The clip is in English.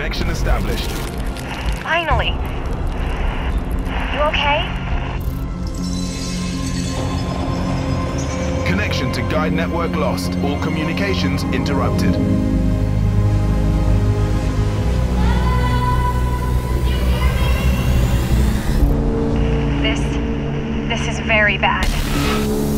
Connection established. Finally. You okay? Connection to guide network lost. All communications interrupted. This. This is very bad.